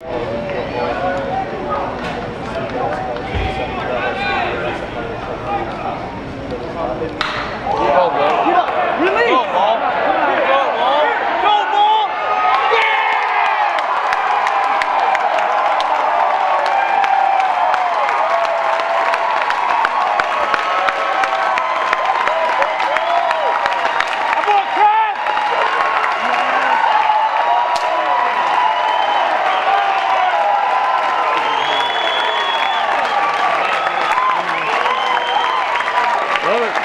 Ikaw, Love it.